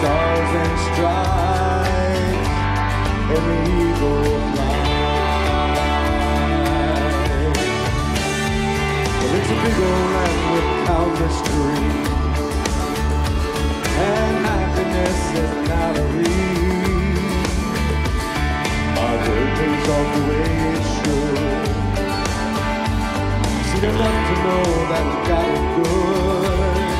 stars and stripes the eagle fly. Well, it's a big old land with countless dreams and happiness is not a. Our word pays off the way it should. See enough to know that we got it good.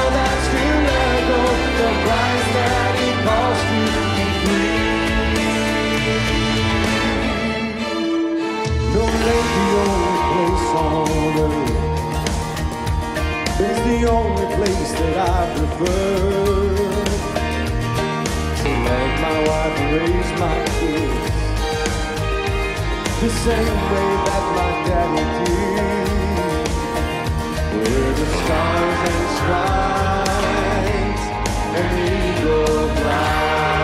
on earth. It's the only place that I prefer to love my wife, raise my kids the same way that my daddy did. Where the stars and stripes and the eagle fly.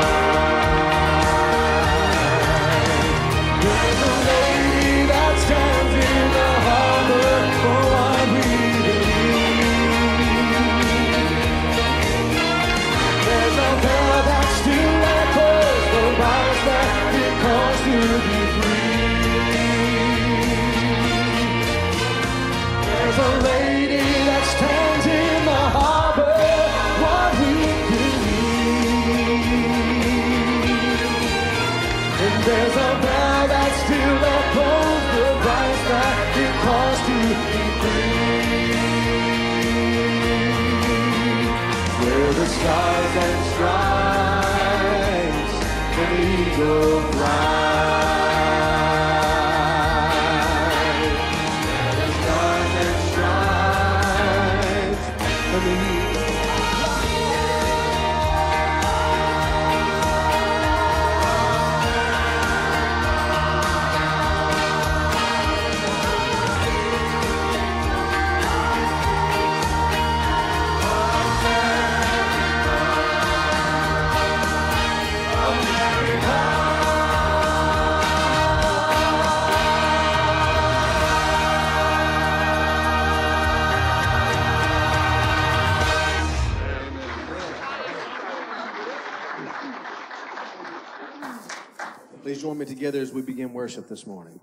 And together as we begin worship this morning.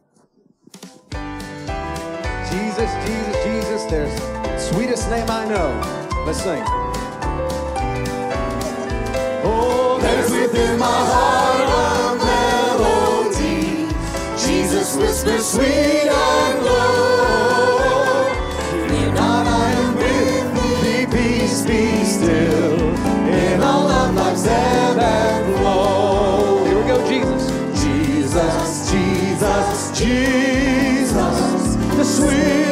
Jesus, Jesus, Jesus, there's the sweetest name I know. Let's sing. Oh, there's within my heart a melody. Jesus whispers sweet and low. Fear not, I am with thee. Peace be still. In all of life's ebb Jesus,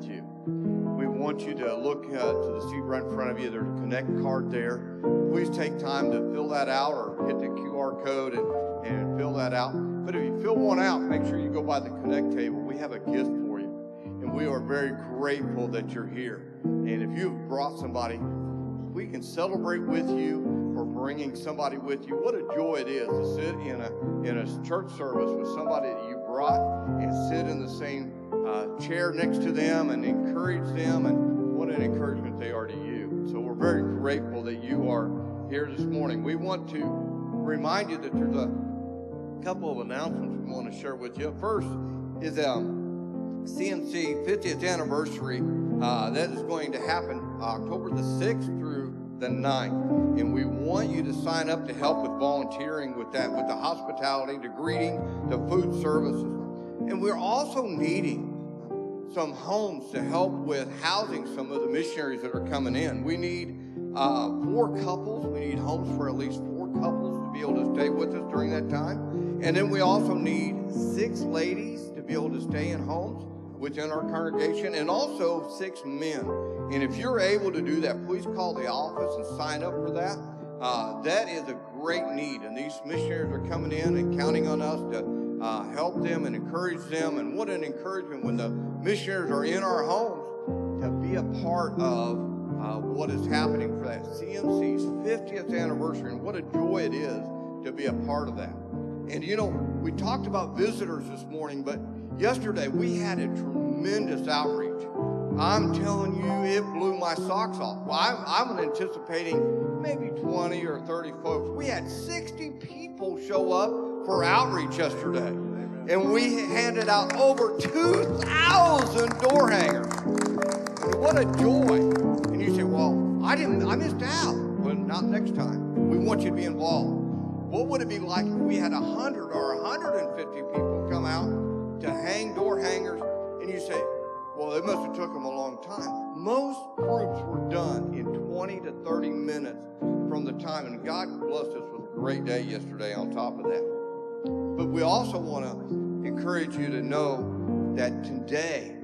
with you. We want you to look uh, to the seat right in front of you. There's a connect card there. Please take time to fill that out or hit the QR code and, and fill that out. But if you fill one out, make sure you go by the connect table. We have a gift for you. And we are very grateful that you're here. And if you've brought somebody, we can celebrate with you for bringing somebody with you. What a joy it is to sit in a in a church service with somebody that you brought and sit in the same uh, chair next to them and encourage them. And what an encouragement they are to you. So we're very grateful that you are here this morning. We want to remind you that there's a couple of announcements we want to share with you. First is um, CNC 50th anniversary Uh, that is going to happen October the 6th through the 9th. And we want you to sign up to help with volunteering with that, with the hospitality, the greeting, the food services. And we're also needing some homes to help with housing some of the missionaries that are coming in. We need uh, four couples. We need homes for at least four couples to be able to stay with us during that time. And then we also need six ladies to be able to stay in homes within our congregation and also six men. And if you're able to do that, please call the office and sign up for that. Uh, that is a great need. And these missionaries are coming in and counting on us to uh, help them and encourage them. And what an encouragement when the missionaries are in our homes to be a part of uh, what is happening for that CMC's 50th anniversary. And what a joy it is to be a part of that. And you know, we talked about visitors this morning, but yesterday we had a tremendous outreach. I'm telling you, it blew my socks off. I'm, I'm anticipating maybe 20 or 30 folks. We had 60 people show up for outreach yesterday. And we handed out over 2,000 door hangers. What a joy. And you say, well, I didn't, I missed out. Well, not next time. We want you to be involved. What would it be like if we had 100 or 150 people come out to hang door hangers? And you say, well, it must have took them a long time. Most groups were done in 20 to 30 minutes from the time. And God blessed us with a great day yesterday on top of that. But we also want to encourage you to know that today,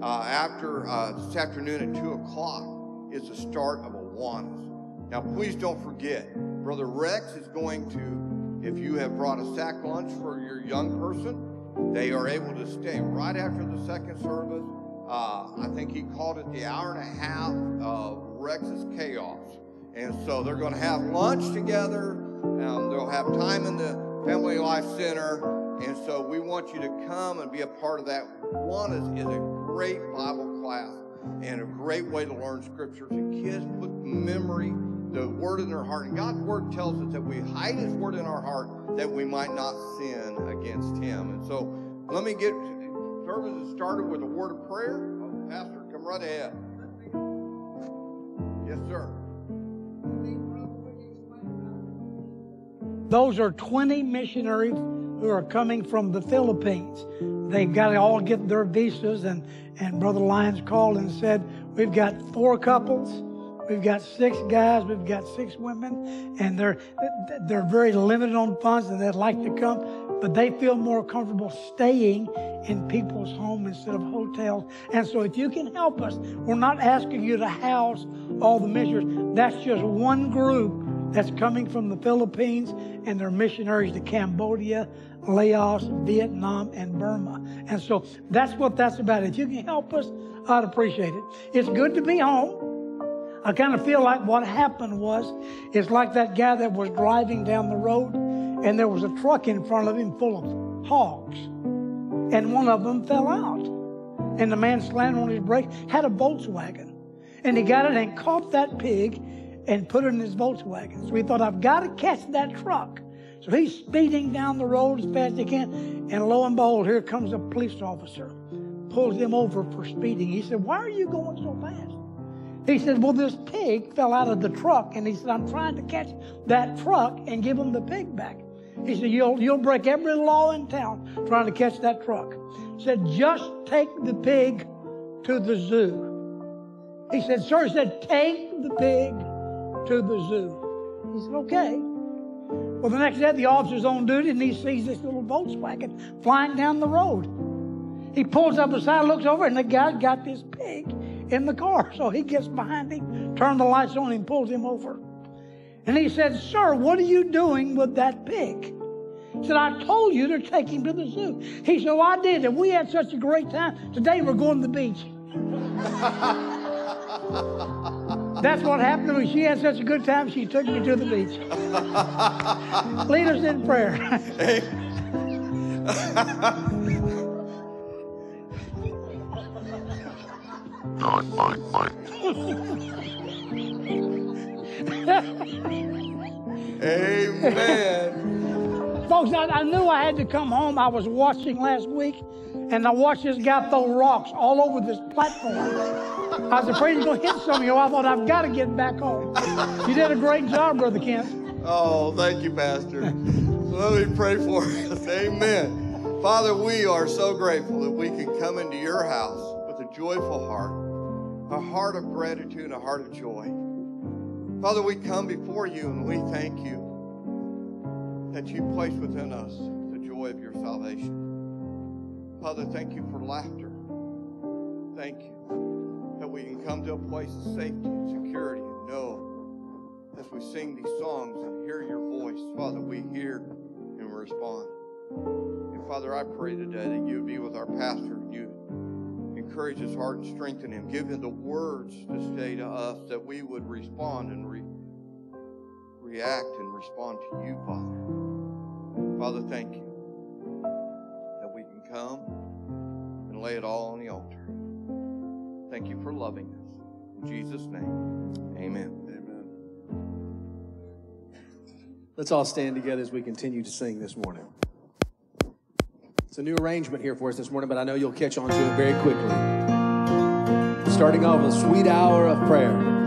uh, after uh, this afternoon at 2 o'clock, is the start of Awanas. Now, please don't forget, Brother Rex is going to, if you have brought a sack lunch for your young person, they are able to stay right after the second service. Uh, I think he called it the hour and a half of Rex's chaos. And so they're going to have lunch together. Um, they'll have time in the Family Life Center. And so we want you to come and be a part of that. One is, is a great Bible class and a great way to learn scriptures. And kids put memory, the word in their heart. And God's word tells us that we hide his word in our heart that we might not sin against him. And so let me get service started with a word of prayer. Oh, Pastor, come right ahead. Yes, sir. Those are 20 missionaries who are coming from the Philippines. They've got to all get their visas, and, and Brother Lyons called and said, We've got four couples, we've got six guys, we've got six women, and they're, they're very limited on funds and they'd like to come, but they feel more comfortable staying in people's homes instead of hotels. And so, if you can help us, we're not asking you to house all the missionaries, that's just one group that's coming from the Philippines and they're missionaries to Cambodia, Laos, Vietnam, and Burma. And so that's what that's about. If you can help us, I'd appreciate it. It's good to be home. I kind of feel like what happened was it's like that guy that was driving down the road and there was a truck in front of him full of hogs. And one of them fell out. And the man slammed on his brakes, had a Volkswagen. And he got it and caught that pig and put it in his Volkswagen. So he thought, I've got to catch that truck. So he's speeding down the road as fast as he can. And lo and behold, here comes a police officer, pulls him over for speeding. He said, Why are you going so fast? He said, Well, this pig fell out of the truck. And he said, I'm trying to catch that truck and give him the pig back. He said, You'll, you'll break every law in town trying to catch that truck. He said, Just take the pig to the zoo. He said, Sir, he said, Take the pig to the zoo. He said, okay. Well, the next day, the officer's on duty and he sees this little Volkswagen flying down the road. He pulls up beside, looks over, and the guy's got this pig in the car. So he gets behind him, turns the lights on and pulls him over. And he said, Sir, what are you doing with that pig? He said, I told you to take him to the zoo. He said, Well, I did, and we had such a great time. Today we're going to the beach. That's what happened to me. She had such a good time, she took me to the beach. Lead us in prayer. Amen. Folks, I, I knew I had to come home. I was watching last week, and I watched this guy throw rocks all over this platform. I was afraid he was going to hit some of you. I thought, I've got to get back home. You did a great job, Brother Kent. Oh, thank you, Pastor. Let me pray for us. Amen. Father, we are so grateful that we can come into your house with a joyful heart, a heart of gratitude, and a heart of joy. Father, we come before you and we thank you that you place within us the joy of your salvation. Father, thank you for laughter. Thank you that we can come to a place of safety and security and know as we sing these songs and hear your voice, Father, we hear and respond. And Father, I pray today that you would be with our pastor and you encourage his heart and strengthen him. Give him the words to say to us that we would respond and re- react and respond to you, Father. Father, thank you that we can come and lay it all on the altar. Thank you for loving us. In Jesus' name, amen. Amen. Let's all stand together as we continue to sing this morning. It's a new arrangement here for us this morning, but I know you'll catch on to it very quickly. Starting off with a Sweet Hour of Prayer.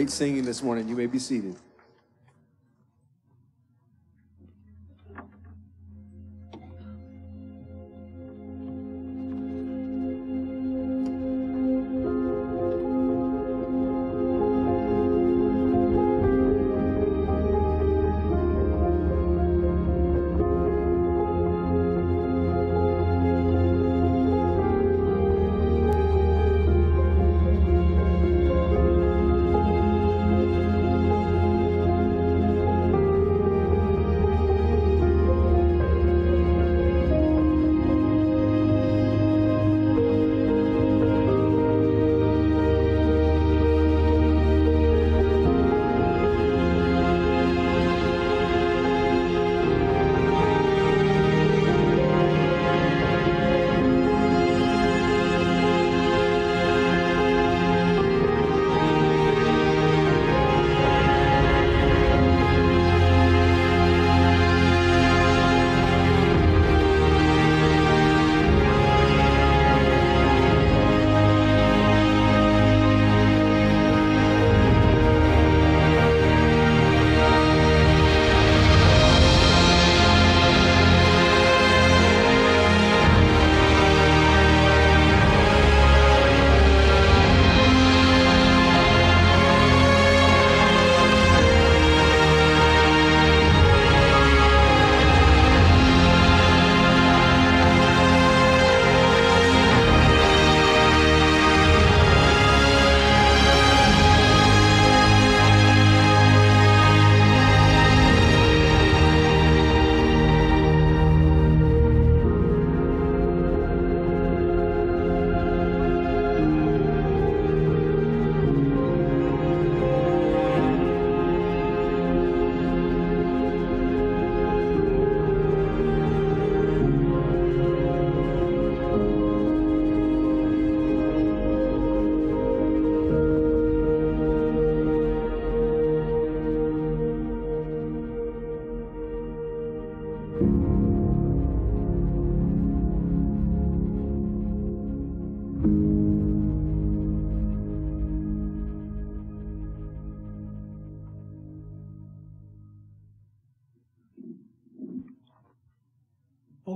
Great singing this morning. You may be seated.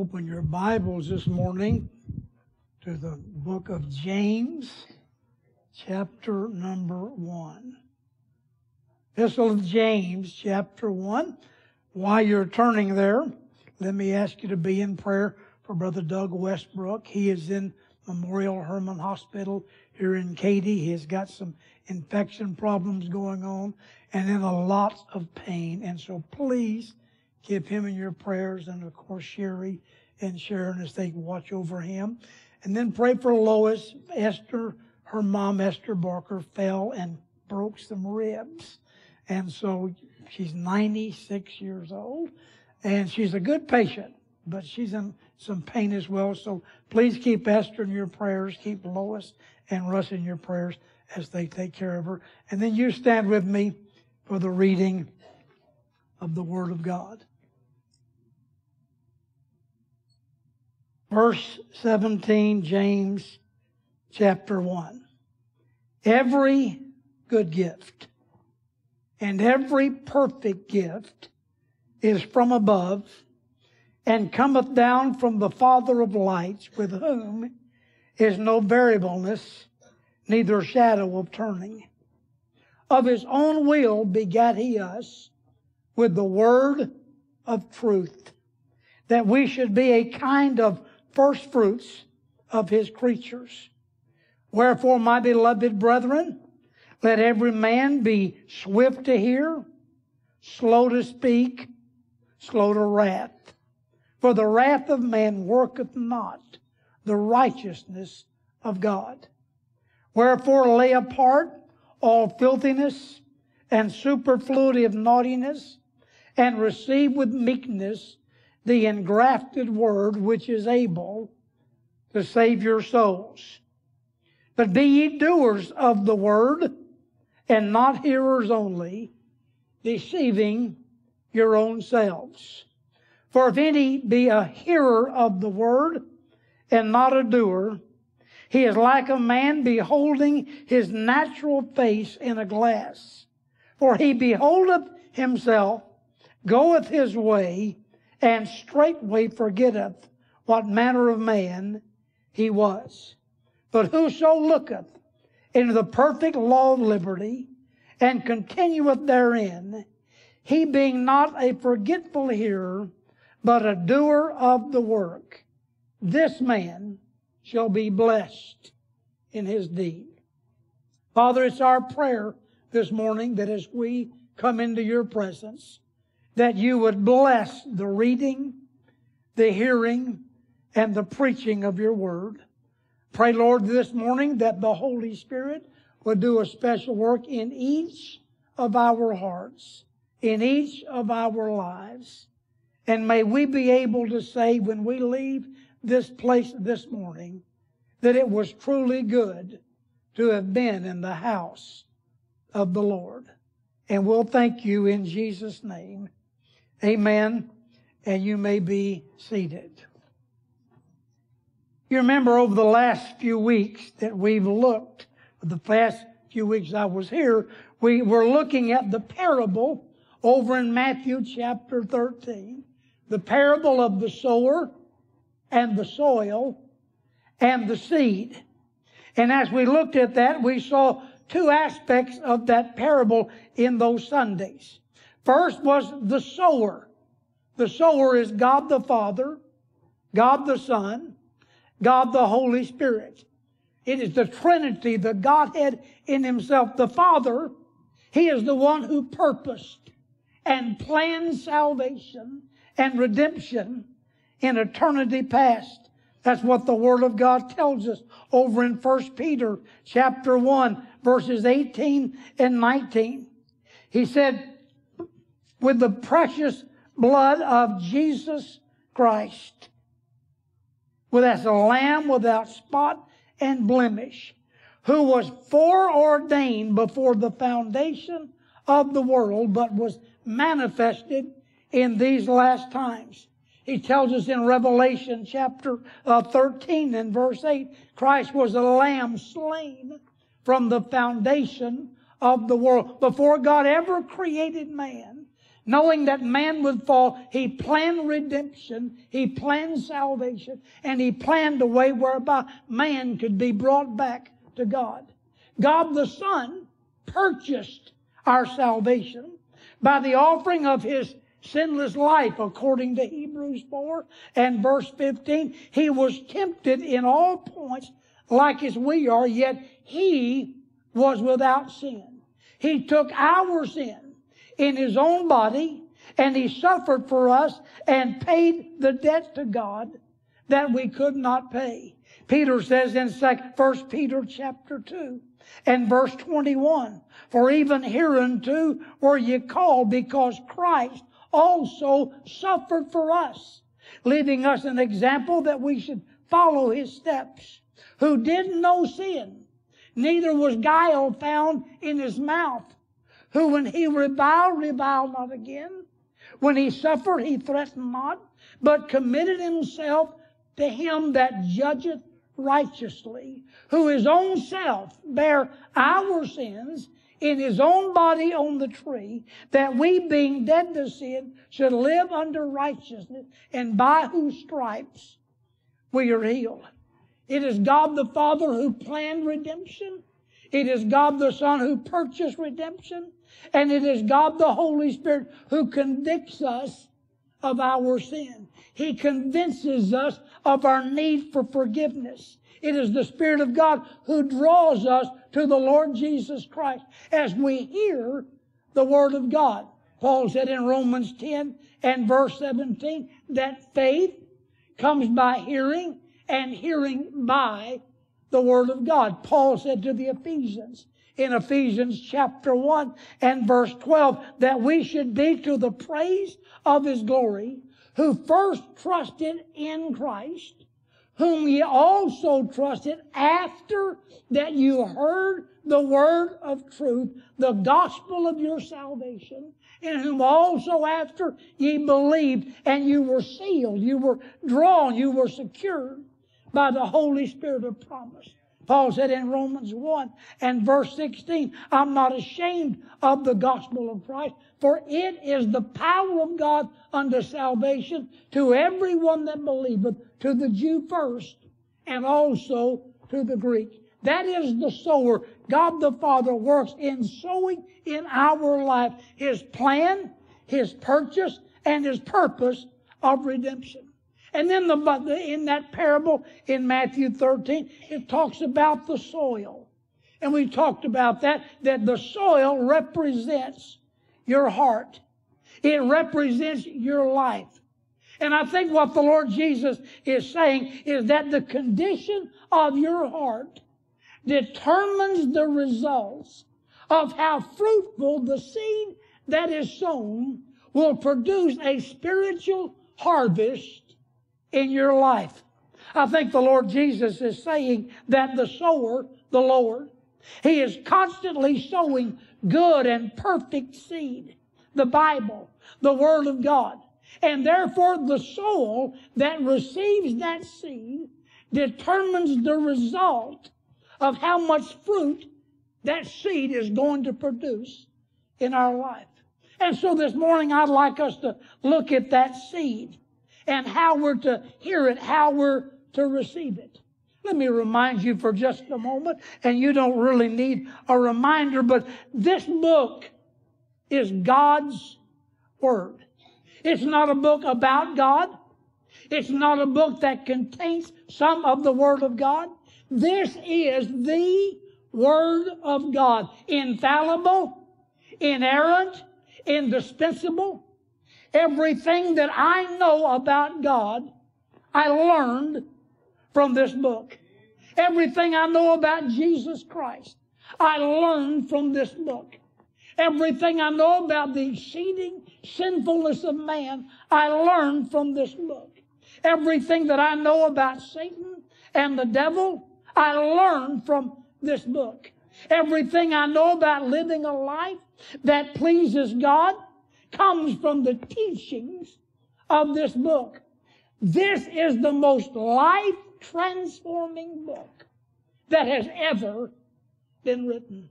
Open your Bibles this morning to the book of James, chapter number one. Epistle of James, chapter one. While you're turning there, let me ask you to be in prayer for Brother Doug Westbrook. He is in Memorial Hermann Hospital here in Katy. He's got some infection problems going on and in a lot of pain. And so please keep him in your prayers and of course Sherry and Sharon as they watch over him. And then pray for Lois. Esther, her mom, Esther Barker, fell and broke some ribs. And so she's 96 years old and she's a good patient, but she's in some pain as well. So please keep Esther in your prayers. Keep Lois and Russ in your prayers as they take care of her. And then you stand with me for the reading of the Word of God. Verse 17, James chapter 1. Every good gift and every perfect gift is from above and cometh down from the Father of lights, with whom is no variableness, neither shadow of turning. Of his own will begat he us with the word of truth, that we should be a kind of first fruits of his creatures. Wherefore, my beloved brethren, let every man be swift to hear, slow to speak, slow to wrath. For the wrath of man worketh not the righteousness of God. Wherefore lay apart all filthiness and superfluity of naughtiness, and receive with meekness the engrafted word which is able to save your souls. But be ye doers of the word, and not hearers only, deceiving your own selves. For if any be a hearer of the word and not a doer, he is like a man beholding his natural face in a glass. For he beholdeth himself, goeth his way, and straightway forgetteth what manner of man he was. But whoso looketh into the perfect law of liberty and continueth therein, he being not a forgetful hearer, but a doer of the work, this man shall be blessed in his deed. Father, it's our prayer this morning that as we come into your presence, that you would bless the reading, the hearing, and the preaching of your word. Pray, Lord, this morning that the Holy Spirit would do a special work in each of our hearts, in each of our lives. And may we be able to say when we leave this place this morning that it was truly good to have been in the house of the Lord. And we'll thank you in Jesus' name. Amen. And you may be seated. You remember over the last few weeks that we've looked, the past few weeks I was here, we were looking at the parable over in Matthew chapter 13. The parable of the sower and the soil and the seed. And as we looked at that, we saw two aspects of that parable in those Sundays. First was the sower. The sower is God the Father, God the Son, God the Holy Spirit. It is the Trinity, the Godhead in Himself. The Father, He is the one who purposed and planned salvation and redemption in eternity past. That's what the Word of God tells us over in 1 Peter chapter 1, verses 18 and 19. He said, with the precious blood of Jesus Christ, with as a lamb without spot and blemish, who was foreordained before the foundation of the world, but was manifested in these last times. He tells us in Revelation chapter uh, 13 and verse 8, Christ was a lamb slain from the foundation of the world. Before God ever created man, knowing that man would fall, he planned redemption, he planned salvation, and he planned a way whereby man could be brought back to God. God the Son purchased our salvation by the offering of his sinless life according to Hebrews 4 and verse 15. He was tempted in all points like as we are, yet he was without sin. He took our sin in his own body and he suffered for us and paid the debt to God that we could not pay. Peter says in 1 Peter chapter 2 and verse 21, For even hereunto were ye called because Christ also suffered for us, leaving us an example that we should follow his steps, who did no sin, neither was guile found in his mouth, who when he reviled, reviled not again. When he suffered, he threatened not, but committed himself to him that judgeth righteously, who his own self bare our sins in his own body on the tree, that we being dead to sin should live under righteousness, and by whose stripes we are healed. It is God the Father who planned redemption. It is God the Son who purchased redemption. And it is God the Holy Spirit who convicts us of our sin. He convinces us of our need for forgiveness. It is the Spirit of God who draws us to the Lord Jesus Christ as we hear the Word of God. Paul said in Romans 10 and verse 17 that faith comes by hearing and hearing by the Word of God. Paul said to the Ephesians in Ephesians chapter 1 and verse 12 that we should be to the praise of His glory who first trusted in Christ, whom ye also trusted after that you heard the word of truth, the gospel of your salvation, in whom also after ye believed and you were sealed, you were drawn, you were secured by the Holy Spirit of promise. Paul said in Romans 1 and verse 16, I'm not ashamed of the gospel of Christ, for it is the power of God unto salvation to everyone that believeth, to the Jew first, and also to the Greek. That is the sower. God the Father works in sowing in our life His plan, His purchase, and His purpose of redemption. And then the, in that parable in Matthew 13, it talks about the soil. And we talked about that, that the soil represents your heart. It represents your life. And I think what the Lord Jesus is saying is that the condition of your heart determines the results of how fruitful the seed that is sown will produce a spiritual harvest in your life. I think the Lord Jesus is saying that the sower, the Lord, He is constantly sowing good and perfect seed, the Bible, the Word of God. And therefore, the soul that receives that seed determines the result of how much fruit that seed is going to produce in our life. And so this morning, I'd like us to look at that seed and how we're to hear it, how we're to receive it. Let me remind you for just a moment, and you don't really need a reminder, but this book is God's Word. It's not a book about God. It's not a book that contains some of the Word of God. This is the Word of God. Infallible, inerrant, indispensable, Everything that I know about God, I learned from this book. Everything I know about Jesus Christ, I learned from this book. Everything I know about the exceeding sinfulness of man, I learned from this book. Everything that I know about Satan and the devil, I learned from this book. Everything I know about living a life that pleases God, comes from the teachings of this book. This is the most life transforming book that has ever been written.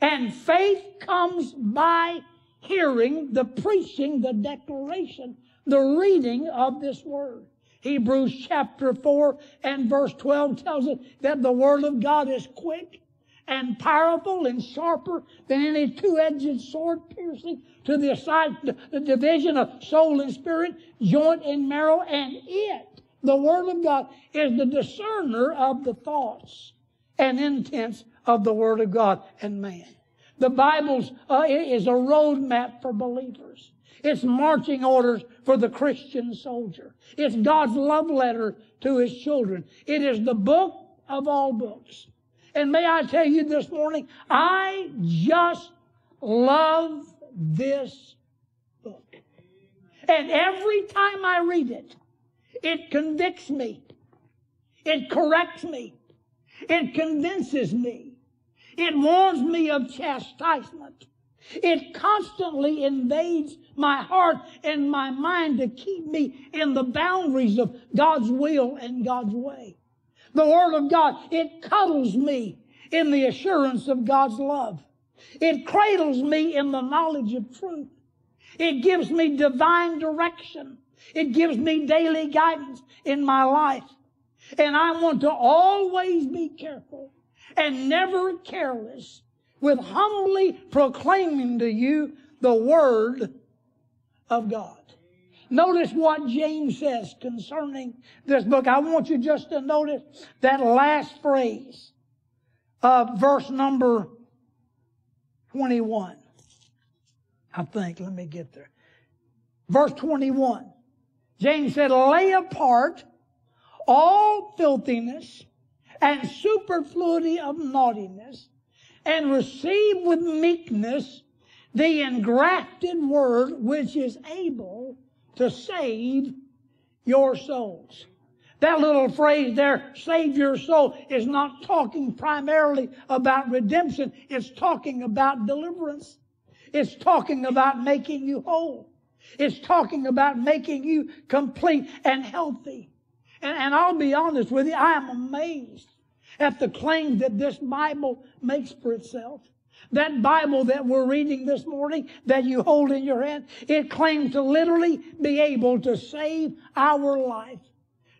And faith comes by hearing, the preaching, the declaration, the reading of this word. Hebrews chapter 4 and verse 12 tells us that the word of God is quick and powerful and sharper than any two-edged sword piercing to the side, the division of soul and spirit, joint and marrow, and it, the Word of God, is the discerner of the thoughts and intents of the Word of God and man. The Bible uh, is a roadmap for believers. It's marching orders for the Christian soldier. It's God's love letter to His children. It is the book of all books. And may I tell you this morning, I just love this book. And every time I read it, it convicts me. It corrects me. It convinces me. It warns me of chastisement. It constantly invades my heart and my mind to keep me in the boundaries of God's will and God's way. The Word of God, it cuddles me in the assurance of God's love. It cradles me in the knowledge of truth. It gives me divine direction. It gives me daily guidance in my life. And I want to always be careful and never careless with humbly proclaiming to you the Word of God. Notice what James says concerning this book. I want you just to notice that last phrase of verse number 21. I think, let me get there. Verse 21. James said, lay apart all filthiness and superfluity of naughtiness and receive with meekness the engrafted word which is able to save your souls. That little phrase there, save your soul, is not talking primarily about redemption. It's talking about deliverance. It's talking about making you whole. It's talking about making you complete and healthy. And, and I'll be honest with you, I am amazed at the claim that this Bible makes for itself. That Bible that we're reading this morning, that you hold in your hand, it claims to literally be able to save our life,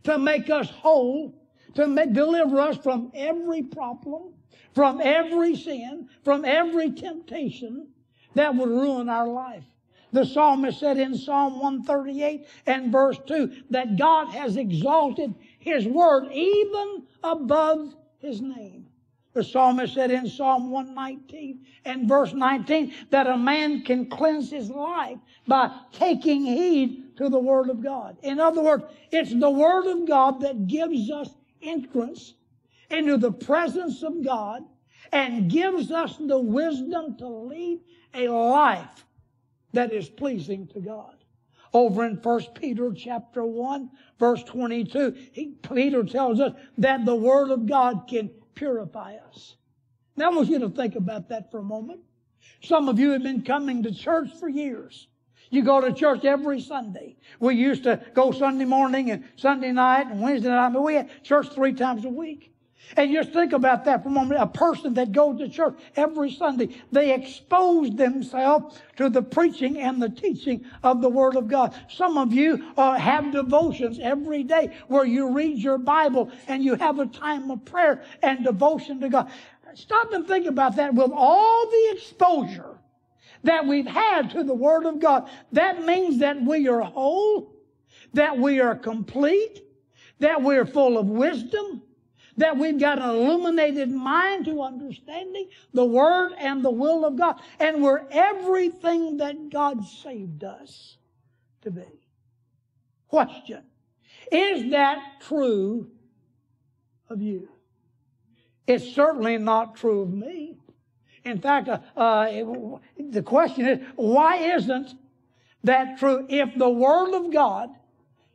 to make us whole, to make, deliver us from every problem, from every sin, from every temptation that would ruin our life. The psalmist said in Psalm 138 and verse 2 that God has exalted his word even above his name. The psalmist said in Psalm 119 and verse 19 that a man can cleanse his life by taking heed to the Word of God. In other words, it's the Word of God that gives us entrance into the presence of God and gives us the wisdom to lead a life that is pleasing to God. Over in 1 Peter chapter 1, verse 22, he, Peter tells us that the Word of God can purify us. Now I want you to think about that for a moment. Some of you have been coming to church for years. You go to church every Sunday. We used to go Sunday morning and Sunday night and Wednesday night. I mean, we had church three times a week. And just think about that for a moment. A person that goes to church every Sunday, they expose themselves to the preaching and the teaching of the Word of God. Some of you uh, have devotions every day where you read your Bible and you have a time of prayer and devotion to God. Stop and think about that. With all the exposure that we've had to the Word of God, that means that we are whole, that we are complete, that we're full of wisdom, that we've got an illuminated mind to understanding the Word and the will of God. And we're everything that God saved us to be. Question. Is that true of you? It's certainly not true of me. In fact, uh, uh, the question is, why isn't that true? If the Word of God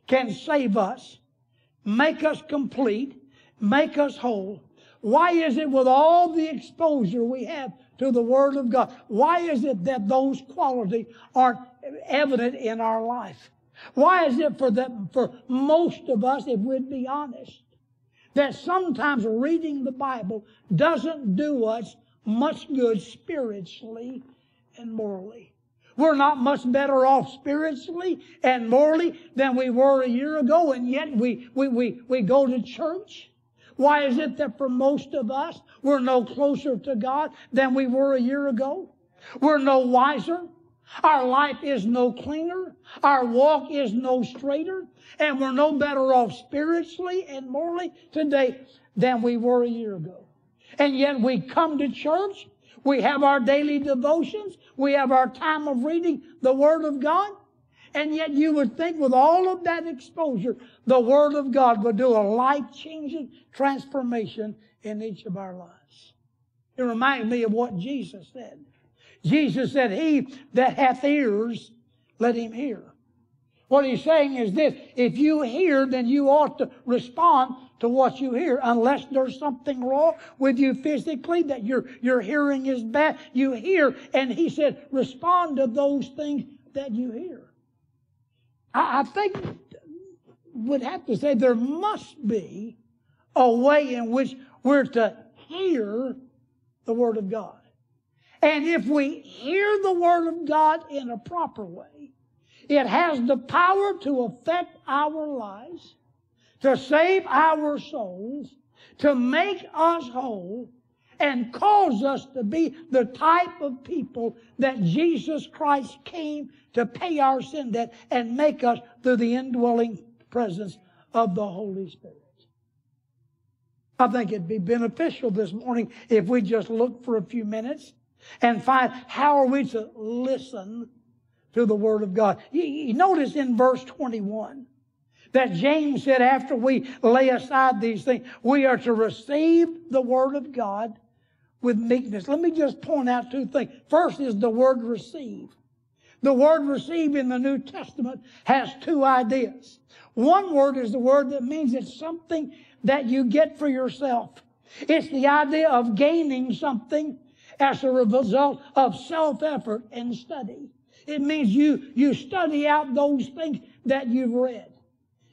can save us, make us complete, make us whole. Why is it with all the exposure we have to the Word of God, why is it that those qualities aren't evident in our life? Why is it for the, for most of us, if we'd be honest, that sometimes reading the Bible doesn't do us much good spiritually and morally? We're not much better off spiritually and morally than we were a year ago, and yet we, we, we, we go to church why is it that for most of us, we're no closer to God than we were a year ago? We're no wiser. Our life is no cleaner. Our walk is no straighter. And we're no better off spiritually and morally today than we were a year ago. And yet we come to church, we have our daily devotions, we have our time of reading the Word of God, and yet you would think with all of that exposure, the Word of God would do a life-changing transformation in each of our lives. It reminds me of what Jesus said. Jesus said, He that hath ears, let him hear. What he's saying is this if you hear, then you ought to respond to what you hear, unless there's something wrong with you physically, that your, your hearing is bad. You hear, and he said, respond to those things that you hear. I, I think would have to say there must be a way in which we're to hear the Word of God. And if we hear the Word of God in a proper way, it has the power to affect our lives, to save our souls, to make us whole, and cause us to be the type of people that Jesus Christ came to pay our sin debt and make us through the indwelling presence of the Holy Spirit. I think it'd be beneficial this morning if we just look for a few minutes and find how are we to listen to the Word of God. Notice in verse 21 that James said after we lay aside these things, we are to receive the Word of God with meekness. Let me just point out two things. First is the word receive. The word receive in the New Testament has two ideas. One word is the word that means it's something that you get for yourself. It's the idea of gaining something as a result of self-effort and study. It means you, you study out those things that you've read.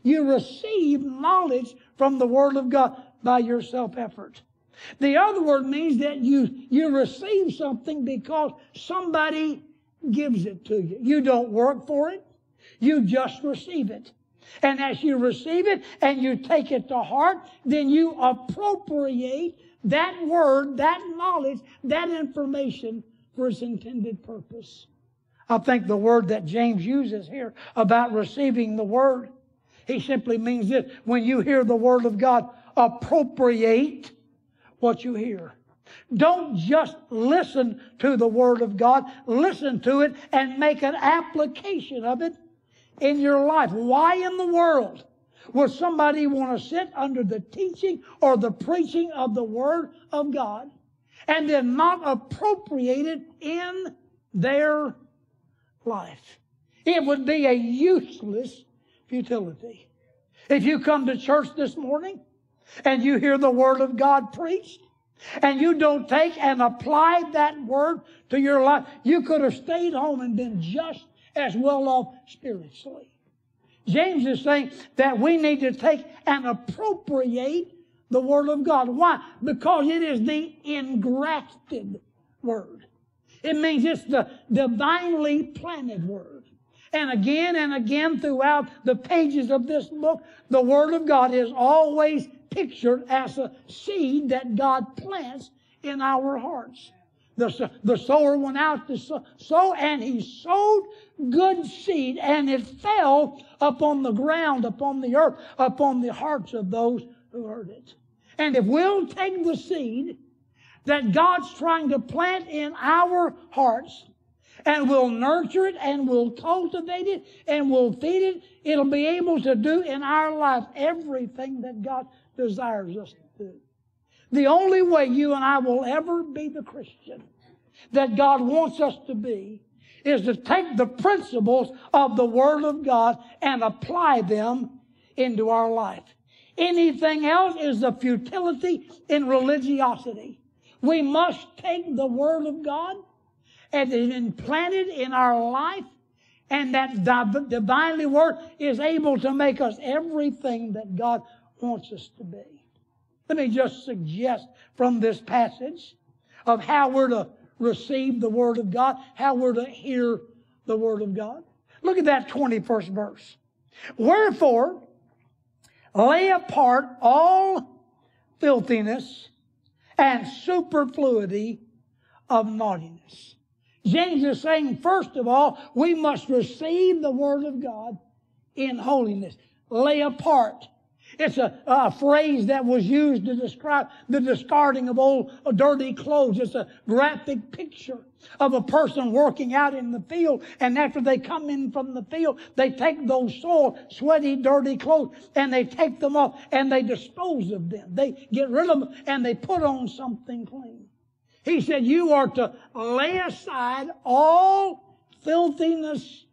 You receive knowledge from the Word of God by your self-effort. The other word means that you, you receive something because somebody gives it to you. You don't work for it. You just receive it. And as you receive it and you take it to heart, then you appropriate that word, that knowledge, that information for its intended purpose. I think the word that James uses here about receiving the word, he simply means this. When you hear the word of God, appropriate what you hear. Don't just listen to the Word of God. Listen to it and make an application of it in your life. Why in the world would somebody want to sit under the teaching or the preaching of the Word of God and then not appropriate it in their life? It would be a useless futility. If you come to church this morning and you hear the Word of God preached, and you don't take and apply that word to your life, you could have stayed home and been just as well off spiritually. James is saying that we need to take and appropriate the Word of God. Why? Because it is the engrafted Word. It means it's the divinely planted Word. And again and again throughout the pages of this book, the Word of God is always pictured as a seed that God plants in our hearts. The, the sower went out to sow, and he sowed good seed, and it fell upon the ground, upon the earth, upon the hearts of those who heard it. And if we'll take the seed that God's trying to plant in our hearts, and we'll nurture it and we'll cultivate it and we'll feed it, it'll be able to do in our life everything that God desires us to do. The only way you and I will ever be the Christian that God wants us to be is to take the principles of the Word of God and apply them into our life. Anything else is the futility in religiosity. We must take the Word of God it is implanted in our life, and that divinely Word is able to make us everything that God wants us to be. Let me just suggest from this passage of how we're to receive the Word of God, how we're to hear the Word of God. Look at that 21st verse. Wherefore, lay apart all filthiness and superfluity of naughtiness. James is saying, first of all, we must receive the Word of God in holiness. Lay apart It's a, a phrase that was used to describe the discarding of old dirty clothes. It's a graphic picture of a person working out in the field. And after they come in from the field, they take those soiled, sweaty, dirty clothes and they take them off and they dispose of them. They get rid of them and they put on something clean. He said, you are to lay aside all filthiness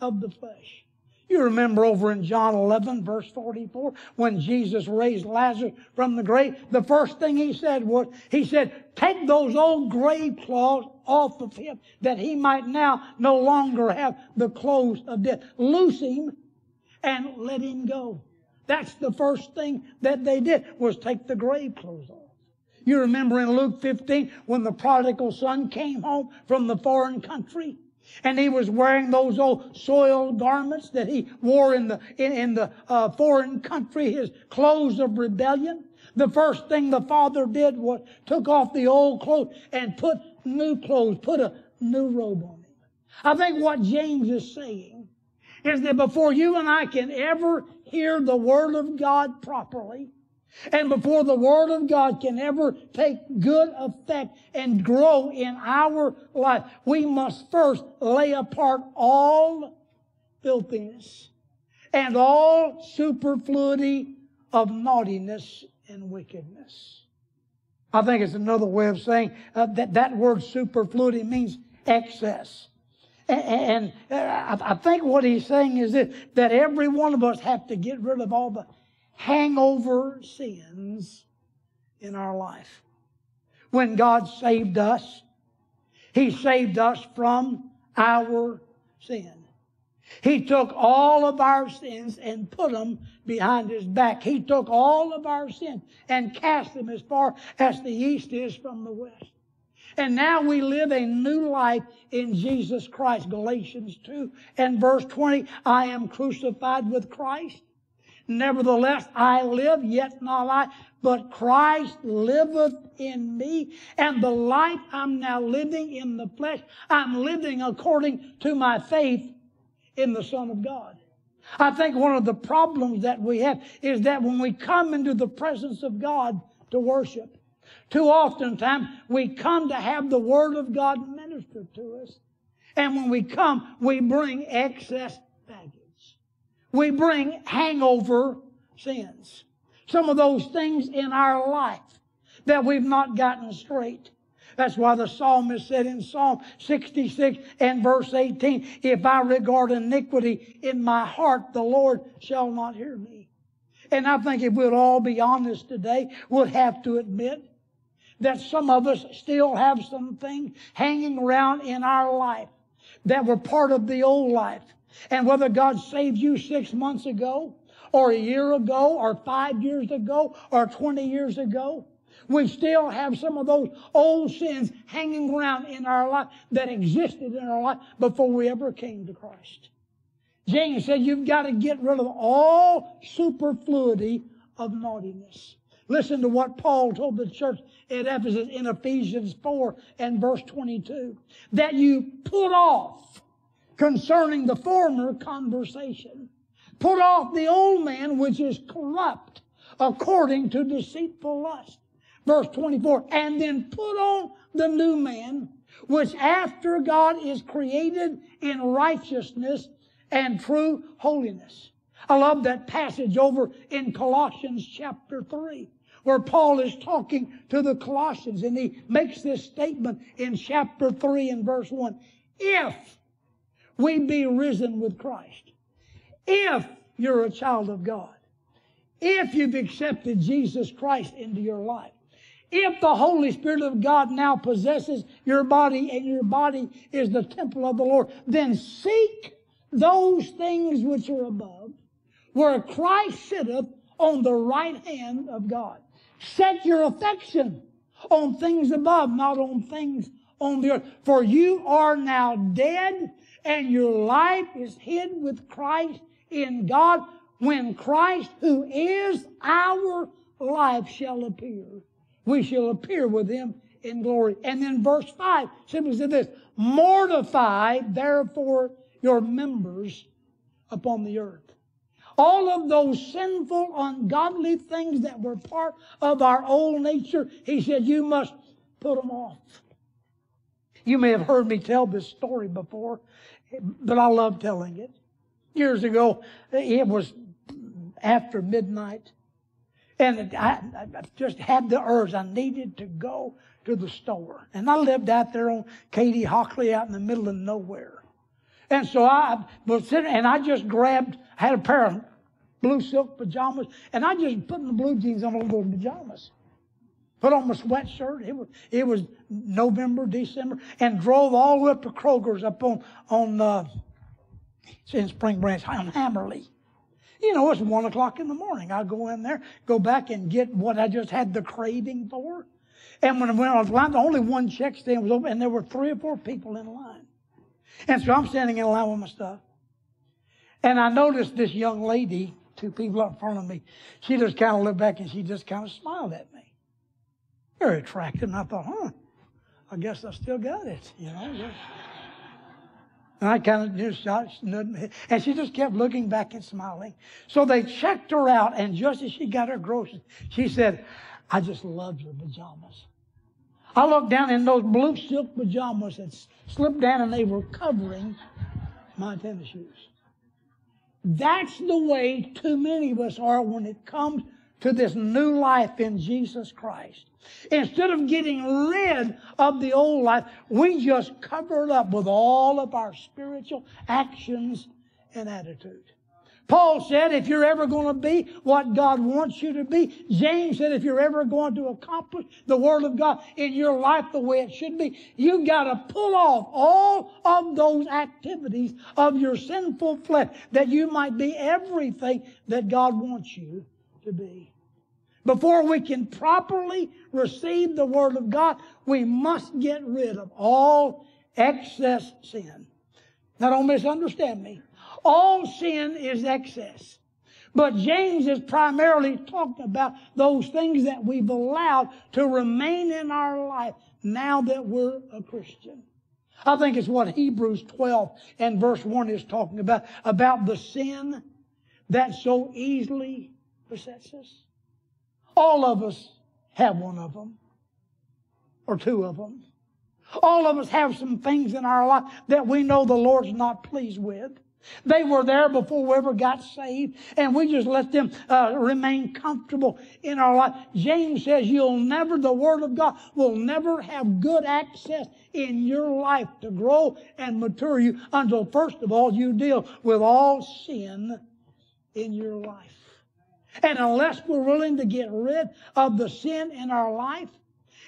of the flesh. You remember over in John 11, verse 44, when Jesus raised Lazarus from the grave, the first thing he said was, he said, take those old grave clothes off of him, that he might now no longer have the clothes of death. Loose him and let him go. That's the first thing that they did, was take the grave clothes off. You remember in Luke 15, when the prodigal son came home from the foreign country, and he was wearing those old soiled garments that he wore in the, in, in the uh, foreign country, his clothes of rebellion. The first thing the father did was took off the old clothes and put new clothes, put a new robe on him. I think what James is saying is that before you and I can ever hear the word of God properly, and before the Word of God can ever take good effect and grow in our life, we must first lay apart all filthiness and all superfluity of naughtiness and wickedness. I think it's another way of saying uh, that that word superfluity means excess. And, and uh, I think what he's saying is this, that every one of us have to get rid of all the hangover sins in our life. When God saved us, He saved us from our sin. He took all of our sins and put them behind His back. He took all of our sins and cast them as far as the east is from the west. And now we live a new life in Jesus Christ. Galatians 2 and verse 20, I am crucified with Christ. Nevertheless, I live, yet not I, but Christ liveth in me. And the life I'm now living in the flesh, I'm living according to my faith in the Son of God. I think one of the problems that we have is that when we come into the presence of God to worship, too often times we come to have the Word of God ministered to us. And when we come, we bring excess we bring hangover sins. Some of those things in our life that we've not gotten straight. That's why the psalmist said in Psalm 66 and verse 18, If I regard iniquity in my heart, the Lord shall not hear me. And I think if we'd all be honest today, we'd have to admit that some of us still have some things hanging around in our life that were part of the old life and whether God saved you six months ago, or a year ago, or five years ago, or 20 years ago, we still have some of those old sins hanging around in our life that existed in our life before we ever came to Christ. James said you've got to get rid of all superfluity of naughtiness. Listen to what Paul told the church at Ephesus in Ephesians 4 and verse 22. That you put off concerning the former conversation. Put off the old man which is corrupt according to deceitful lust. Verse 24, and then put on the new man, which after God is created in righteousness and true holiness. I love that passage over in Colossians chapter 3, where Paul is talking to the Colossians and he makes this statement in chapter 3 and verse 1. If we be risen with Christ. If you're a child of God, if you've accepted Jesus Christ into your life, if the Holy Spirit of God now possesses your body and your body is the temple of the Lord, then seek those things which are above, where Christ sitteth on the right hand of God. Set your affection on things above, not on things on the earth. For you are now dead and your life is hid with Christ in God when Christ, who is our life, shall appear. We shall appear with him in glory. And then verse 5 simply said this Mortify therefore your members upon the earth. All of those sinful, ungodly things that were part of our old nature, he said, you must put them off. You may have heard me tell this story before, but I love telling it. Years ago, it was after midnight, and I, I just had the urge. I needed to go to the store. And I lived out there on Katy Hockley out in the middle of nowhere. And so I was sitting, and I just grabbed, I had a pair of blue silk pajamas, and I just put the blue jeans on those little pajamas. Put on my sweatshirt. It was, it was November, December, and drove all the way up to Kroger's up on, on uh, in Spring Branch, on Hammerly. You know, it's one o'clock in the morning. I go in there, go back and get what I just had the craving for. And when, when I was line, the only one check stand was open, and there were three or four people in line. And so I'm standing in line with my stuff. And I noticed this young lady, two people up in front of me, she just kind of looked back and she just kind of smiled at me. Very attractive. And I thought, huh, I guess I still got it, you know. And I kind of just shot, and she just kept looking back and smiling. So they checked her out, and just as she got her groceries, she said, I just love your pajamas. I looked down in those blue silk pajamas that slipped down and they were covering my tennis shoes. That's the way too many of us are when it comes to this new life in Jesus Christ. Instead of getting rid of the old life, we just cover it up with all of our spiritual actions and attitude. Paul said, if you're ever going to be what God wants you to be, James said, if you're ever going to accomplish the Word of God in your life the way it should be, you got to pull off all of those activities of your sinful flesh that you might be everything that God wants you to be. Before we can properly receive the Word of God, we must get rid of all excess sin. Now don't misunderstand me. All sin is excess. But James is primarily talking about those things that we've allowed to remain in our life now that we're a Christian. I think it's what Hebrews 12 and verse 1 is talking about, about the sin that so easily us. All of us have one of them, or two of them. All of us have some things in our life that we know the Lord's not pleased with. They were there before we ever got saved, and we just let them uh, remain comfortable in our life. James says you'll never, the Word of God will never have good access in your life to grow and mature you until, first of all, you deal with all sin in your life. And unless we're willing to get rid of the sin in our life,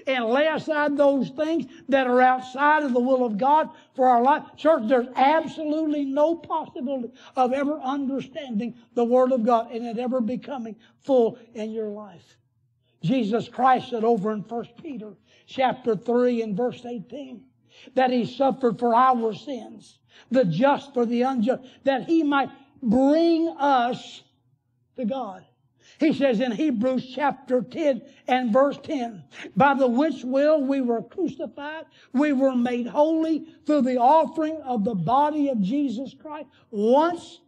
and lay aside those things that are outside of the will of God for our life. Church, there's absolutely no possibility of ever understanding the Word of God and it ever becoming full in your life. Jesus Christ said over in 1 Peter chapter 3 and verse 18 that he suffered for our sins, the just for the unjust, that he might bring us to God. He says in Hebrews chapter 10 and verse 10, by the which will we were crucified, we were made holy through the offering of the body of Jesus Christ once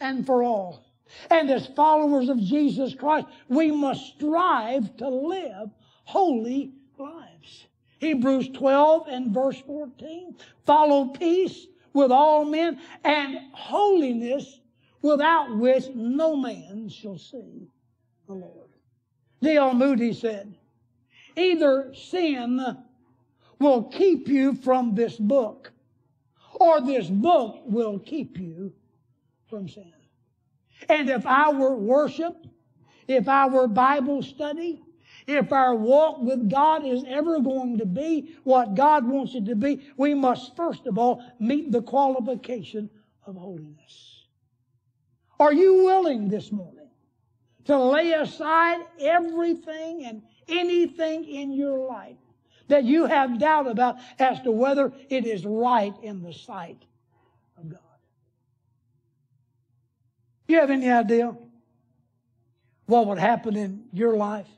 and for all. And as followers of Jesus Christ, we must strive to live holy lives. Hebrews 12 and verse 14, follow peace with all men and holiness without which no man shall see the Lord. D.L. Moody said, either sin will keep you from this book, or this book will keep you from sin. And if our worship, if our Bible study, if our walk with God is ever going to be what God wants it to be, we must first of all meet the qualification of holiness. Are you willing this morning to lay aside everything and anything in your life that you have doubt about as to whether it is right in the sight of God. You have any idea what would happen in your life?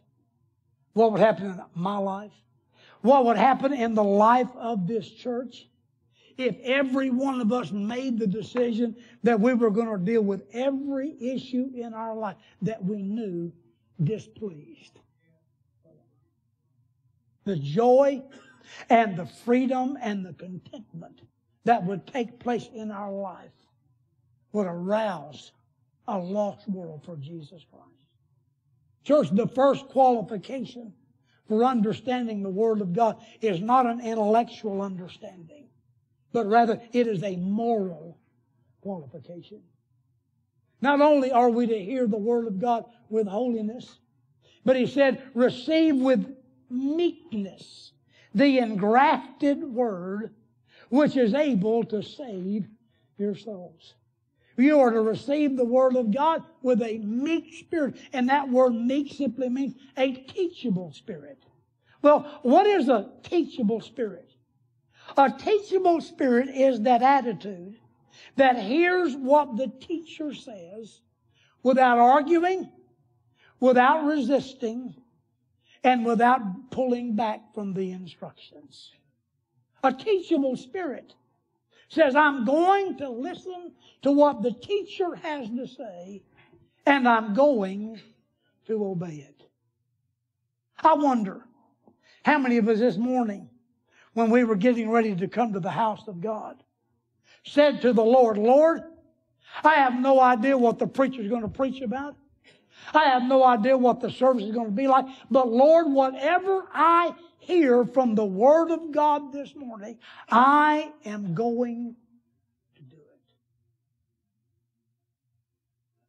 What would happen in my life? What would happen in the life of this church if every one of us made the decision that we were going to deal with every issue in our life that we knew displeased. The joy and the freedom and the contentment that would take place in our life would arouse a lost world for Jesus Christ. Church, the first qualification for understanding the Word of God is not an intellectual understanding, but rather it is a moral qualification. Not only are we to hear the Word of God with holiness, but he said, receive with meekness the engrafted Word which is able to save your souls. You are to receive the Word of God with a meek spirit. And that word meek simply means a teachable spirit. Well, what is a teachable spirit? A teachable spirit is that attitude that hears what the teacher says without arguing, without resisting, and without pulling back from the instructions. A teachable spirit says, I'm going to listen to what the teacher has to say, and I'm going to obey it. I wonder how many of us this morning, when we were getting ready to come to the house of God, said to the Lord, Lord, I have no idea what the preacher's going to preach about. I have no idea what the service is going to be like. But Lord, whatever I hear from the Word of God this morning, I am going to do it.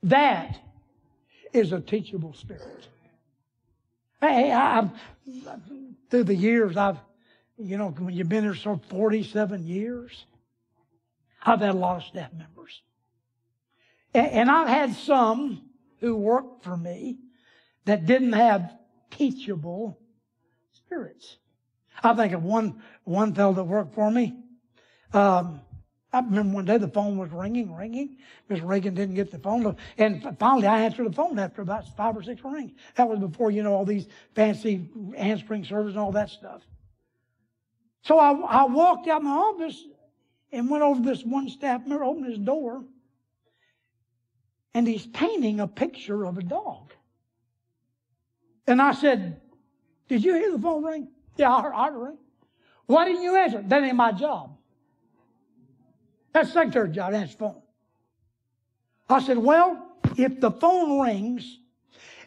That is a teachable spirit. Hey, I've, through the years, I've, you know, when you've been here for 47 years, I've had a lot of staff members. And, and I've had some who worked for me that didn't have teachable spirits. I think of one one fellow that worked for me. Um, I remember one day the phone was ringing, ringing. Miss Reagan didn't get the phone, and finally I answered the phone after about five or six rings. That was before you know all these fancy answering service and all that stuff. So I, I walked out my office and went over this one staff member, opened his door, and he's painting a picture of a dog. And I said, Did you hear the phone ring? Yeah, I heard, I heard ring. Why didn't you answer? That ain't my job. That's secretary's job, the phone. I said, Well, if the phone rings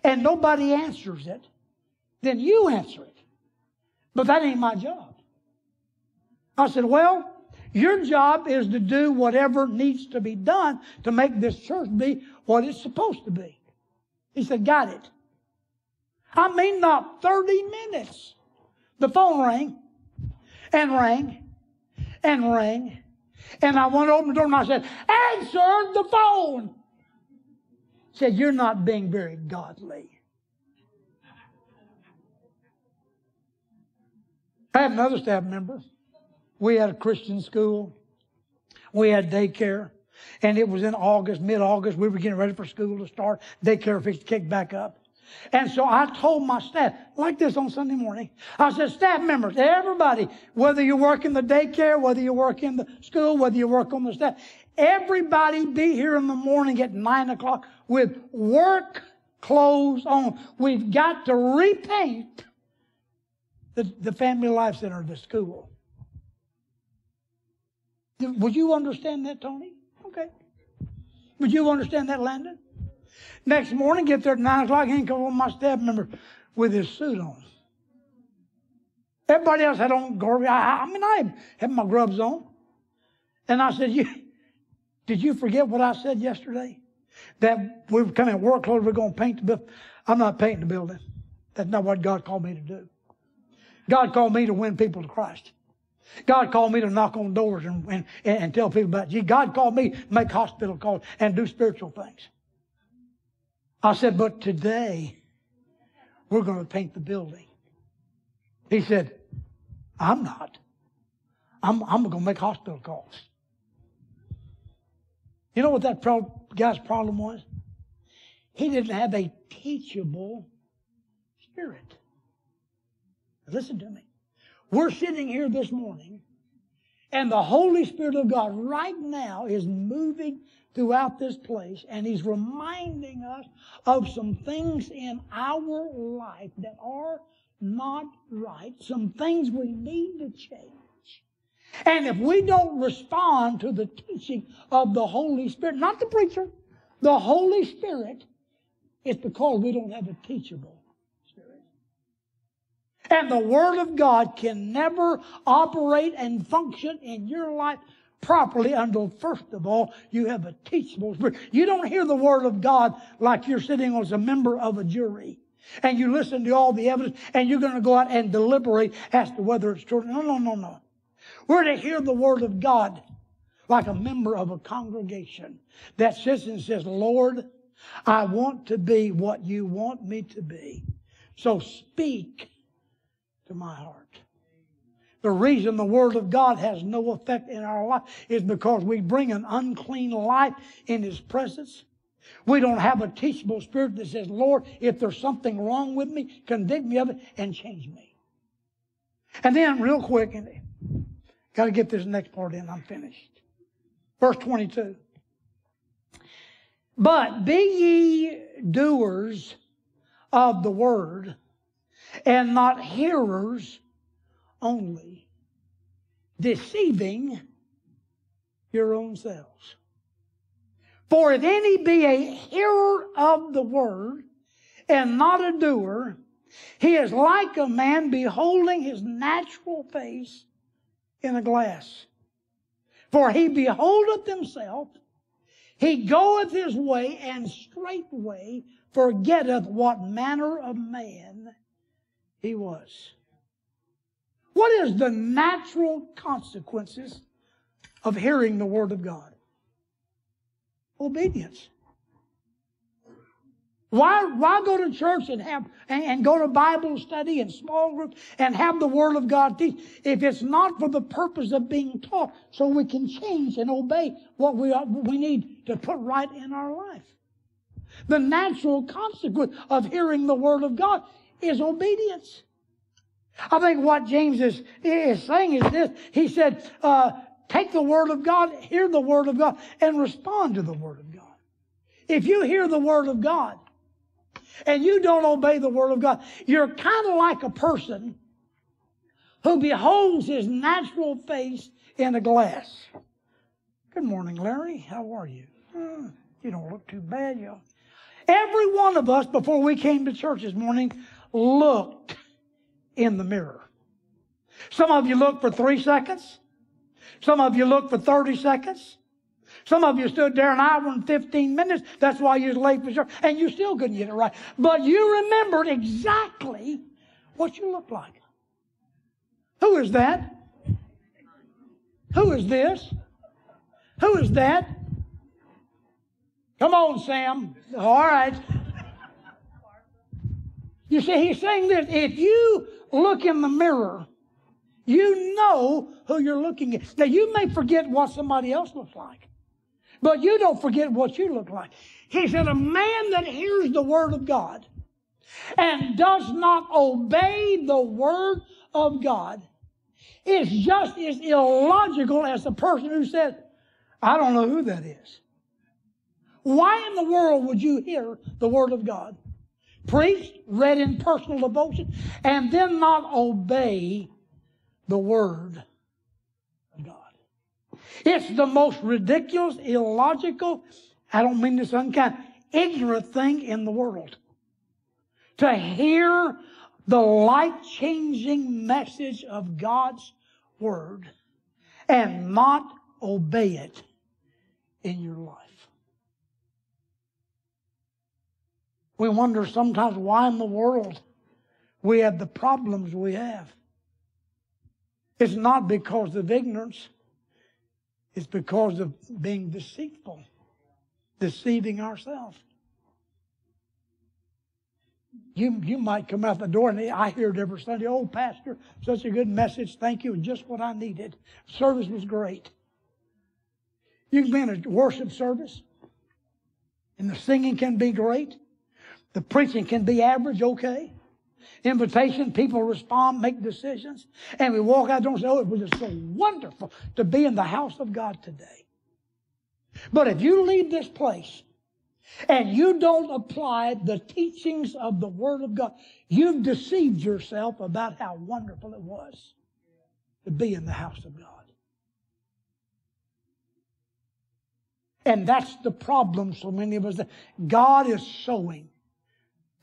and nobody answers it, then you answer it. But that ain't my job. I said, Well, your job is to do whatever needs to be done to make this church be what it's supposed to be. He said, Got it. I mean, not 30 minutes. The phone rang and rang and rang. And I went over the door and I said, Answer the phone. He said, You're not being very godly. I had another staff member. We had a Christian school. We had daycare. And it was in August, mid August. We were getting ready for school to start. Daycare fixed to kick back up. And so I told my staff, like this on Sunday morning, I said, staff members, everybody, whether you work in the daycare, whether you work in the school, whether you work on the staff, everybody be here in the morning at nine o'clock with work clothes on. We've got to repaint the, the Family Life Center, the school. Would you understand that, Tony? Okay. Would you understand that, Landon? Next morning, get there at 9 o'clock, he come on my staff member with his suit on. Everybody else had on garbage. I, I mean, I had my grubs on. And I said, you, Did you forget what I said yesterday? That we were coming work clothes, we're going to paint the building. I'm not painting the building. That's not what God called me to do. God called me to win people to Christ. God called me to knock on doors and, and, and tell people about Jesus. God called me to make hospital calls and do spiritual things. I said, but today we're going to paint the building. He said, I'm not. I'm, I'm going to make hospital calls. You know what that pro- guy's problem was? He didn't have a teachable spirit. Listen to me. We're sitting here this morning And the Holy Spirit of God right now is moving throughout this place and He's reminding us of some things in our life that are not right, some things we need to change. And if we don't respond to the teaching of the Holy Spirit, not the preacher, the Holy Spirit, it's because we don't have a teachable. And the Word of God can never operate and function in your life properly until, first of all, you have a teachable spirit. You don't hear the Word of God like you're sitting as a member of a jury. And you listen to all the evidence and you're going to go out and deliberate as to whether it's true. No, no, no, no. We're to hear the Word of God like a member of a congregation that sits and says, Lord, I want to be what you want me to be. So speak to my heart. The reason the Word of God has no effect in our life is because we bring an unclean life in His presence. We don't have a teachable spirit that says, Lord, if there's something wrong with me, convict me of it and change me. And then, real quick, Got to get this next part in. I'm finished. Verse 22. But be ye doers of the word and not hearers only, deceiving your own selves. For if any be a hearer of the word and not a doer, he is like a man beholding his natural face in a glass. For he beholdeth himself, he goeth his way, and straightway forgetteth what manner of man he was. What is the natural consequences of hearing the word of God? Obedience. Why, why go to church and have and, go to Bible study and small groups and have the Word of God teach if it's not for the purpose of being taught so we can change and obey what we, are, we need to put right in our life? The natural consequence of hearing the Word of God is obedience. I think what James is, is saying is this. He said, uh, take the Word of God, hear the Word of God, and respond to the Word of God. If you hear the Word of God, and you don't obey the Word of God, you're kind of like a person who beholds his natural face in a glass. Good morning, Larry. How are you? Hmm, you don't look too bad, y'all. Every one of us, before we came to church this morning, looked in the mirror. Some of you looked for three seconds. Some of you looked for 30 seconds. Some of you stood there an hour and 15 minutes. That's why you was late for church. And you still couldn't get it right. But you remembered exactly what you looked like. Who is that? Who is this? Who is that? Come on, Sam. All right. You see, he's saying this. If you look in the mirror, you know who you're looking at. Now, you may forget what somebody else looks like. But you don't forget what you look like. He said, A man that hears the word of God and does not obey the word of God is just as illogical as the person who said, I don't know who that is. Why in the world would you hear the word of God? Preached, read in personal devotion, and then not obey the word of God. it's the most ridiculous, illogical, I don't mean this unkind, ignorant thing in the world. To hear the life changing message of God's Word and not obey it in your life. We wonder sometimes why in the world we have the problems we have. It's not because of ignorance. It's because of being deceitful, deceiving ourselves. You, you might come out the door and I hear it every Sunday. Oh, Pastor, such a good message. Thank you. Just what I needed. Service was great. You can be in a worship service and the singing can be great. The preaching can be average, okay. invitation, people respond, make decisions, and we walk out and say, oh, it was just so wonderful to be in the house of God today. But if you leave this place and you don't apply the teachings of the Word of God, you've deceived yourself about how wonderful it was to be in the house of God. And that's the problem so many of us. God is sowing.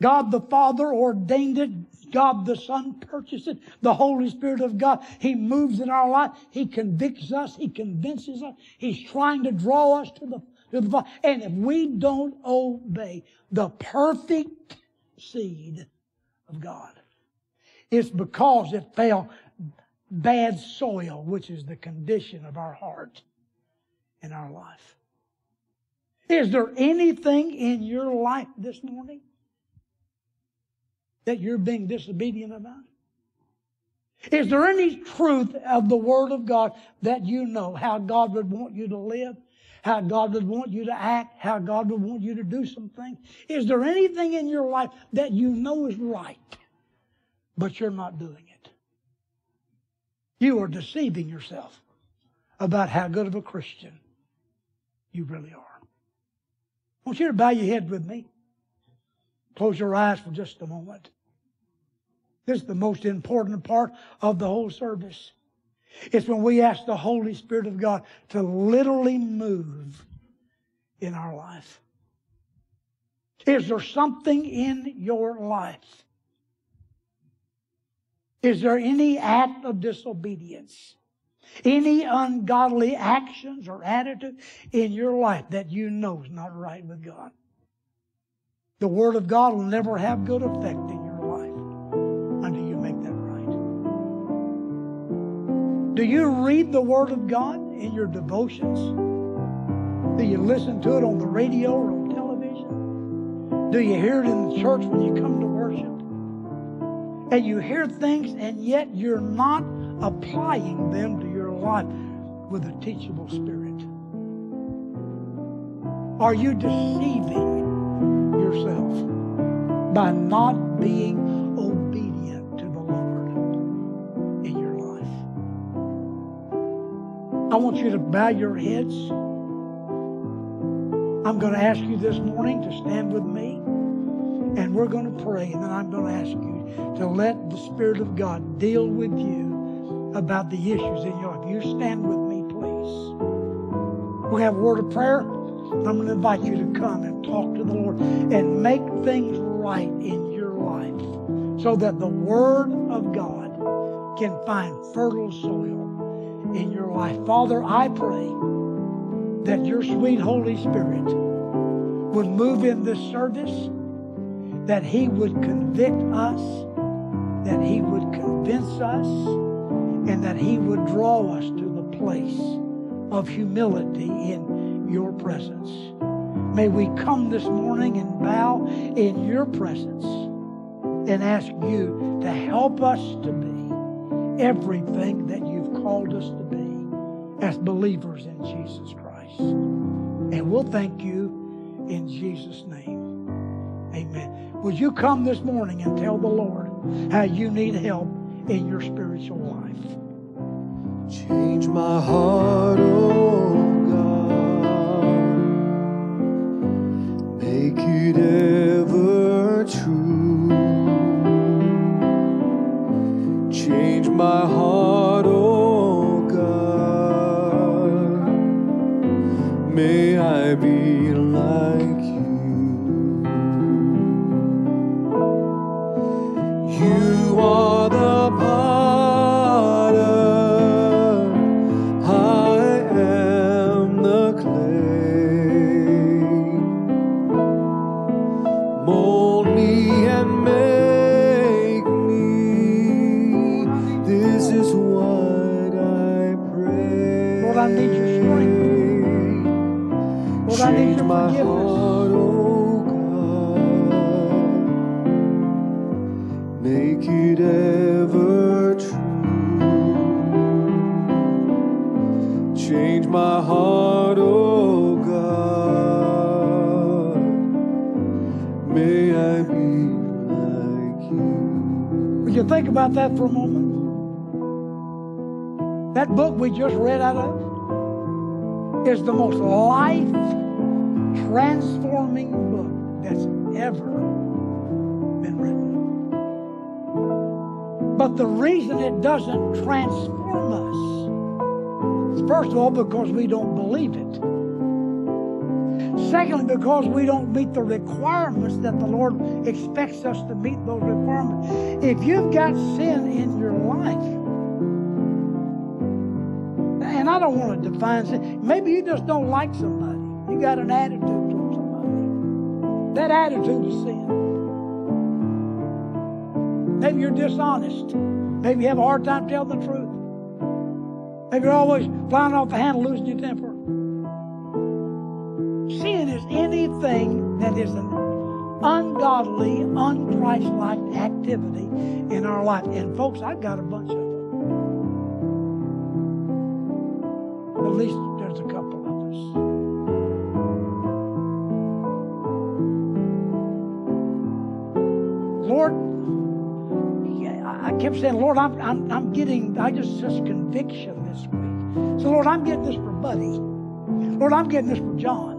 God the Father ordained it. God the Son purchased it. The Holy Spirit of God, He moves in our life. He convicts us. He convinces us. He's trying to draw us to the, to the Father. And if we don't obey the perfect seed of God, it's because it fell bad soil, which is the condition of our heart and our life. Is there anything in your life this morning that you're being disobedient about? Is there any truth of the Word of God that you know how God would want you to live, how God would want you to act, how God would want you to do some things? Is there anything in your life that you know is right, but you're not doing it? You are deceiving yourself about how good of a Christian you really are. I want you to bow your head with me. Close your eyes for just a moment. This is the most important part of the whole service. It's when we ask the Holy Spirit of God to literally move in our life. Is there something in your life? Is there any act of disobedience? Any ungodly actions or attitude in your life that you know is not right with God. The Word of God will never have good effect in your Do you read the Word of God in your devotions? Do you listen to it on the radio or on television? Do you hear it in the church when you come to worship? And you hear things and yet you're not applying them to your life with a teachable spirit? Are you deceiving yourself by not being I want you to bow your heads. I'm going to ask you this morning to stand with me, and we're going to pray, and then I'm going to ask you to let the Spirit of God deal with you about the issues in your life. You stand with me, please. We have a word of prayer. I'm going to invite you to come and talk to the Lord and make things right in your life so that the Word of God can find fertile soil in your life. Father, I pray that your sweet Holy Spirit would move in this service, that He would convict us, that He would convince us and that He would draw us to the place of humility in your presence. May we come this morning and bow in your presence and ask you to help us to be everything that called us to be as believers in Jesus Christ. And we'll thank you in Jesus' name. Amen. Would you come this morning and tell the Lord how you need help in your spiritual life? Change my heart, oh God. Make it ever true. Change my heart, May I be about that for a moment? That book we just read out of is the most life transforming book that's ever been written. But the reason it doesn't transform us is, first of all, because we don't believe it. Secondly, because we don't meet the requirements that the Lord expects us to meet those requirements. If you've got sin in your life, and I don't want to define sin, maybe you just don't like somebody. You got an attitude towards somebody. That attitude is sin. Maybe you're dishonest. Maybe you have a hard time telling the truth. Maybe you're always flying off the handle, losing your temper. Sin is anything that is an ungodly, unchristlike activity in our life. And folks, I've got a bunch of them. At least there's a couple of us. Lord, I kept saying, Lord, I'm, I'm, I'm getting, I just, just conviction this week. So, Lord, I'm getting this for Buddy. Lord, I'm getting this for John.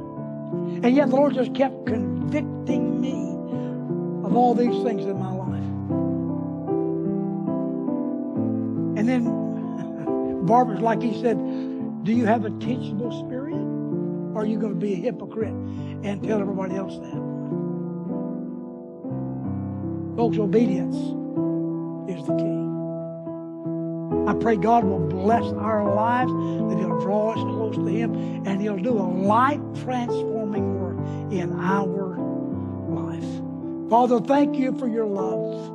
And yet the Lord just kept convicting me of all these things in my life. And then Barbara's like he said, Do you have a teachable spirit? Or are you going to be a hypocrite and tell everybody else that? Folks, obedience is the key. I pray God will bless our lives, that He'll draw us close to Him, and He'll do a life transforming work in our life. Father, thank you for your love,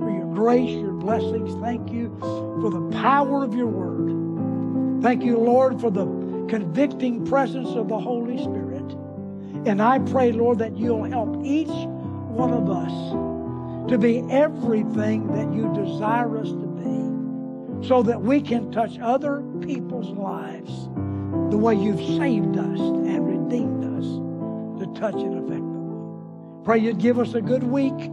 for your grace, your blessings. Thank you for the power of your word. Thank you, Lord, for the convicting presence of the Holy Spirit. And I pray, Lord, that you'll help each one of us to be everything that you desire us to be so that we can touch other people's lives the way you've saved us and redeemed to touch and affect them. Pray you'd give us a good week.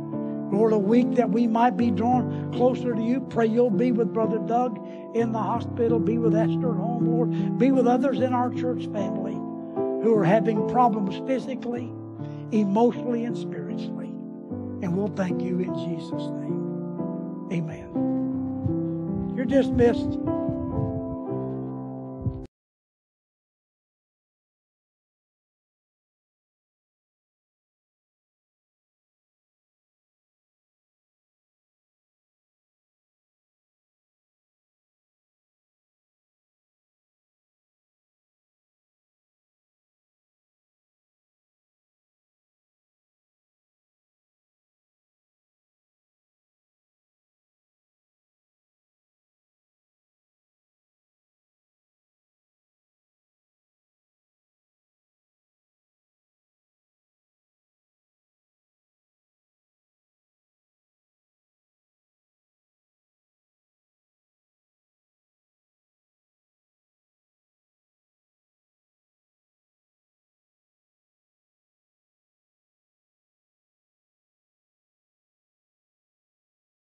Lord, a week that we might be drawn closer to you. Pray you'll be with Brother Doug in the hospital, be with Esther at home, Lord. Be with others in our church family who are having problems physically, emotionally, and spiritually. And we'll thank you in Jesus' name. Amen. You're dismissed.